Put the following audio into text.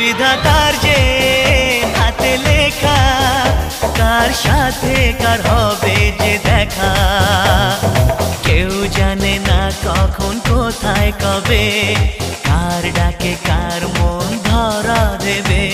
বিধাতার যে হাতে লেখা, কার সাথে কার হবে যে দেখা? কেউ জানে না কখন, কোথায়, কবে, কার ডাকে কার মন ধরা দেবে?